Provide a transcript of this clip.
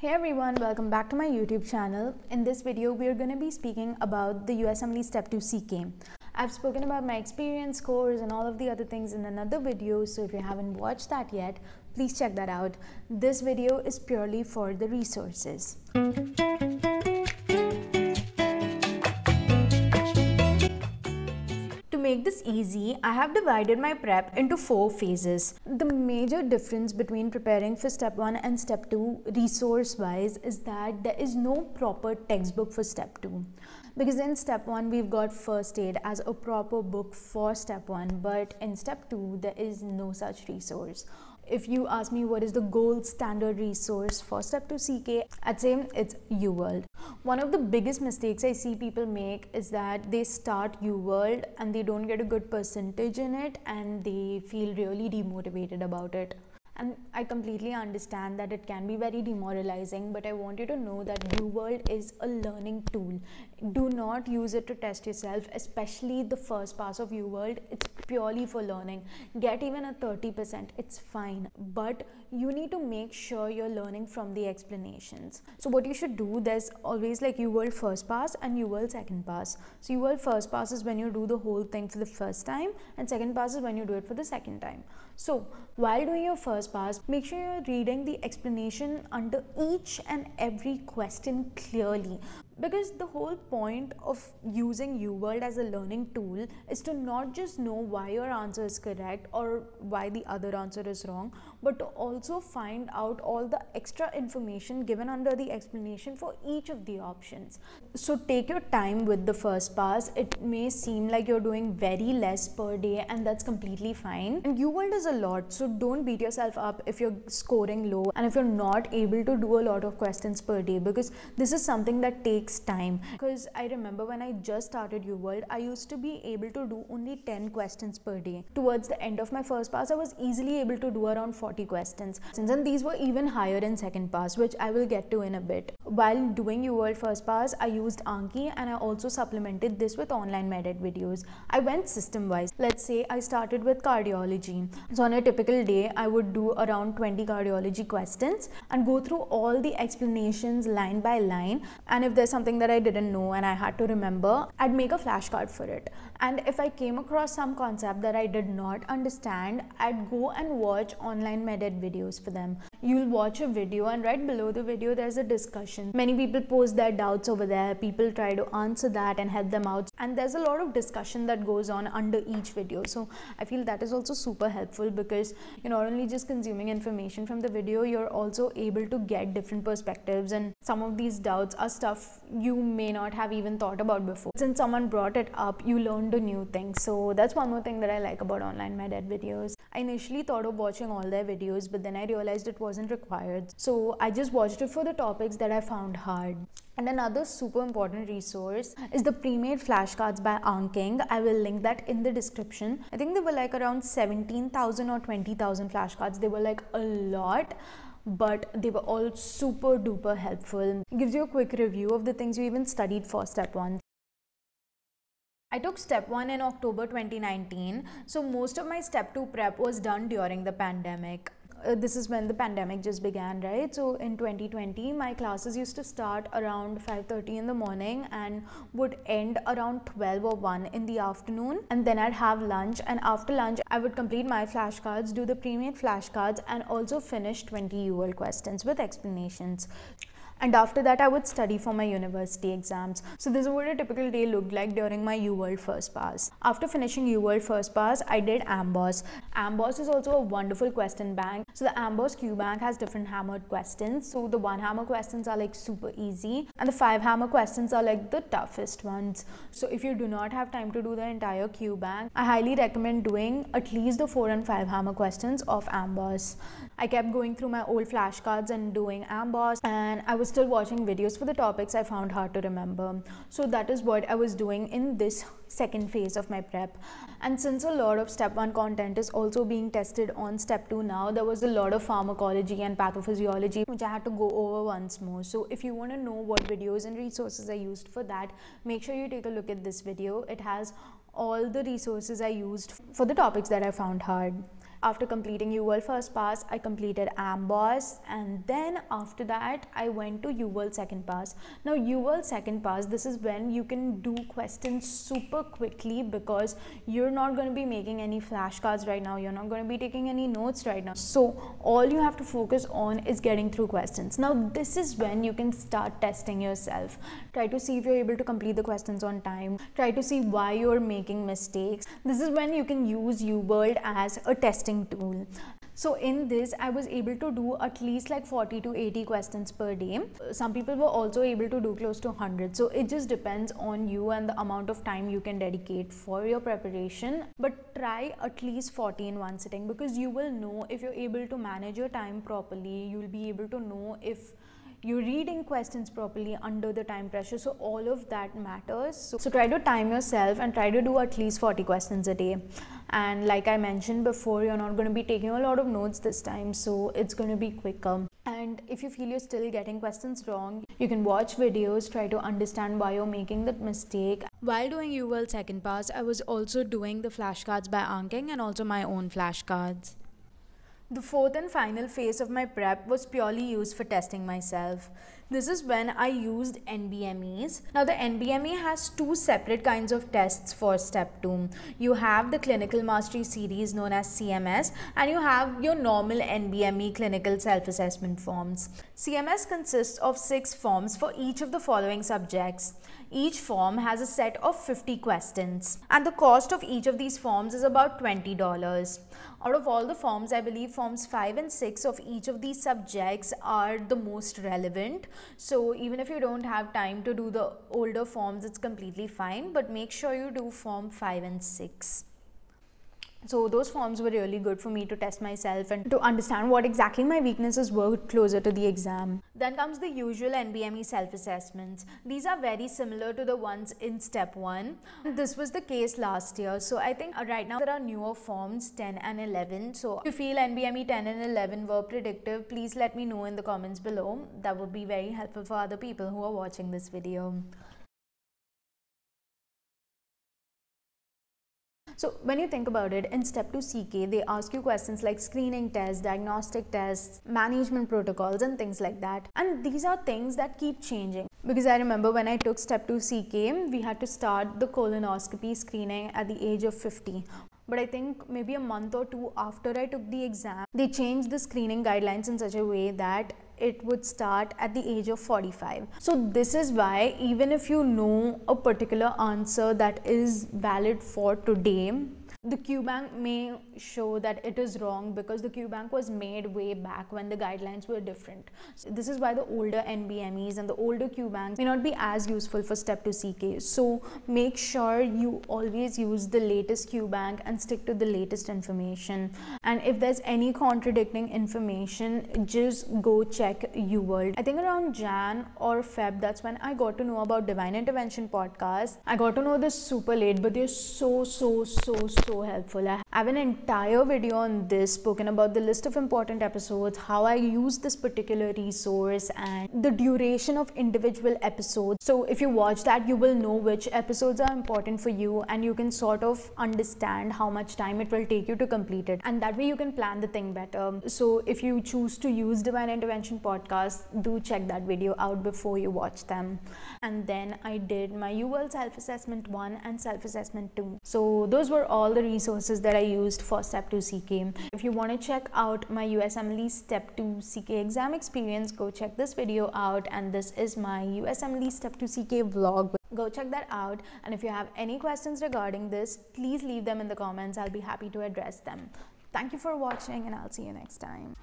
Hey everyone, welcome back to my YouTube channel. In this video, we are going to be speaking about the USMLE Step 2 CK. I've spoken about my experience scores and all of the other things in another video, so if you haven't watched that yet, please check that out. This video is purely for the resources. Make this easy, I have divided my prep into four phases. The major difference between preparing for step 1 and step 2 resource wise is that there is no proper textbook for step 2 because in step 1 we've got first aid as a proper book for step 1 but in step 2 there is no such resource if you ask me what is the gold standard resource for step 2 CK, I'd say it's UWorld. One of the biggest mistakes I see people make is that they start UWorld and they don't get a good percentage in it and they feel really demotivated about it. And I completely understand that it can be very demoralizing, but I want you to know that UWorld is a learning tool. Do not use it to test yourself, especially the first pass of UWorld. It's purely for learning. Get even a 30%, it's fine. But you need to make sure you're learning from the explanations. So what you should do, there's always like UWorld first pass and UWorld second pass. So UWorld first pass is when you do the whole thing for the first time and second pass is when you do it for the second time. So while doing your first pass, make sure you're reading the explanation under each and every question clearly because the whole point of using UWorld as a learning tool is to not just know why your answer is correct or why the other answer is wrong, but to also find out all the extra information given under the explanation for each of the options. So take your time with the first pass. It may seem like you're doing very less per day and that's completely fine. And UWorld is a lot, so don't beat yourself up if you're scoring low and if you're not able to do a lot of questions per day because this is something that takes takes time because I remember when I just started UWorld, I used to be able to do only 10 questions per day. Towards the end of my first pass, I was easily able to do around 40 questions. And then these were even higher in second pass, which I will get to in a bit. While doing UWorld first pass, I used Anki and I also supplemented this with Online MedEd videos. I went system wise. Let's say I started with cardiology. So on a typical day, I would do around 20 cardiology questions and go through all the explanations line by line. And if there's something that I didn't know and I had to remember, I'd make a flashcard for it. And if I came across some concept that I did not understand, I'd go and watch Online MedEd videos for them. You'll watch a video and right below the video there's a discussion. Many people post their doubts over there. People try to answer that and help them out. And there's a lot of discussion that goes on under each video. So I feel that is also super helpful because you're not only just consuming information from the video, you're also able to get different perspectives and some of these doubts are stuff you may not have even thought about before. Since someone brought it up, you learned a new things. So that's one more thing that I like about Online MedEd videos. I initially thought of watching all their videos, but then I realized it wasn't required. So I just watched it for the topics that I found hard. And another super important resource is the pre-made flashcards by Anking. I will link that in the description. I think they were like around 17,000 or 20,000 flashcards. They were like a lot but they were all super duper helpful. Gives you a quick review of the things you even studied for step one. I took step 1 in October 2019, so most of my step 2 prep was done during the pandemic. Uh, this is when the pandemic just began right? So in 2020 my classes used to start around 5:30 in the morning and would end around 12 or 1 in the afternoon. And then I'd have lunch and after lunch I would complete my flashcards do the pre-made flashcards and also finish 20 UL questions with explanations and after that I would study for my university exams. So this is what a typical day looked like during my UWorld first pass. After finishing UWorld first pass, I did AMBOSS. AMBOSS is also a wonderful question bank. So the AMBOSS Q bank has different hammered questions. So the one hammer questions are like super easy and the five hammer questions are like the toughest ones. So if you do not have time to do the entire Q bank, I highly recommend doing at least the four and five hammer questions of AMBOSS. I kept going through my old flashcards and doing AMBOSS and I was still watching videos for the topics I found hard to remember. So that is what I was doing in this second phase of my prep. And since a lot of step 1 content is also being tested on step 2 now, there was a lot of pharmacology and pathophysiology which I had to go over once more. So if you want to know what videos and resources I used for that, make sure you take a look at this video. It has all the resources I used for the topics that I found hard. After completing UWorld first pass, I completed AMBOSS and then after that I went to UWorld second pass. Now UWorld second pass, this is when you can do questions super quickly because you're not going to be making any flashcards right now. You're not going to be taking any notes right now. So all you have to focus on is getting through questions. Now this is when you can start testing yourself. Try to see if you're able to complete the questions on time. Try to see why you're making mistakes. This is when you can use UWorld as a testing tool. So in this, I was able to do at least like 40 to 80 questions per day. Some people were also able to do close to 100. So it just depends on you and the amount of time you can dedicate for your preparation. But try at least 40 in one sitting because you will know if you're able to manage your time properly. You'll be able to know if you're reading questions properly under the time pressure. So all of that matters. So, so, try to time yourself and try to do at least 40 questions a day. And like i mentioned before you're not going to be taking a lot of notes this time so it's going to be quicker. And if you feel you're still getting questions wrong you can watch videos try to understand why you're making that mistake. While doing UWorld second pass i was also doing the flashcards by Anking and also my own flashcards the fourth and final phase of my prep was purely used for testing myself. This is when I used NBMEs. Now the NBME has two separate kinds of tests for step 2. You have the clinical mastery series known as CMS and you have your normal NBME clinical self-assessment forms. CMS consists of 6 forms for each of the following subjects. Each form has a set of 50 questions and the cost of each of these forms is about $20. Out of all the forms, I believe forms 5 and 6 of each of these subjects are the most relevant. So even if you don't have time to do the older forms, it's completely fine. But make sure you do form 5 and 6 so those forms were really good for me to test myself and to understand what exactly my weaknesses were closer to the exam. Then comes the usual NBME self-assessments. These are very similar to the ones in step 1. This was the case last year. So I think uh, right now there are newer forms 10 and 11. So if you feel NBME 10 and 11 were predictive, please let me know in the comments below. That would be very helpful for other people who are watching this video. So when you think about it, in step 2 CK, they ask you questions like screening tests, diagnostic tests, management protocols and things like that. And these are things that keep changing. Because I remember when I took step 2 CK, we had to start the colonoscopy screening at the age of 50 but I think maybe a month or two after I took the exam, they changed the screening guidelines in such a way that it would start at the age of 45. So this is why even if you know a particular answer that is valid for today, the Q Bank may show that it is wrong because the Q Bank was made way back when the guidelines were different. So this is why the older NBMEs and the older Q Banks may not be as useful for step 2 CK. So make sure you always use the latest Q Bank and stick to the latest information. And if there's any contradicting information, just go check UWorld. I think around Jan or Feb, that's when I got to know about Divine Intervention podcast. I got to know this super late, but they're so, so, so, so so helpful. I have an entire video on this spoken about the list of important episodes, how I use this particular resource and the duration of individual episodes. So if you watch that, you will know which episodes are important for you and you can sort of understand how much time it will take you to complete it. And that way you can plan the thing better. So if you choose to use Divine Intervention podcast, do check that video out before you watch them. And then I did my UWorld self-assessment 1 and self-assessment 2. So those were all the the resources that I used for Step 2 CK. If you want to check out my USMLE Step 2 CK exam experience, go check this video out and this is my USMLE Step 2 CK vlog. Go check that out and if you have any questions regarding this, please leave them in the comments. I'll be happy to address them. Thank you for watching and I'll see you next time.